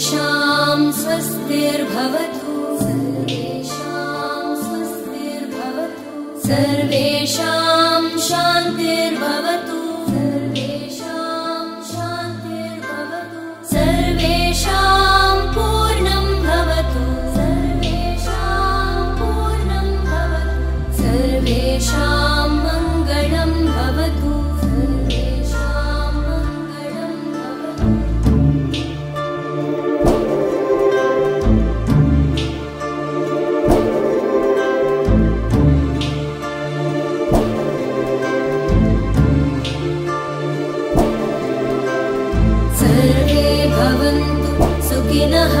सर्वेषां स्वस्तिर्भवतु। सर्वेषां स्वस्तिर्भवतु। सर्वेषां शान्तिर्भवतु। सर्वेषां शान्तिर्भवतु। सर्वेषां पूर्णं भवतु। सर्वेषां पूर्णं भवतु। सर्वेषां भवन्तु सुखिनः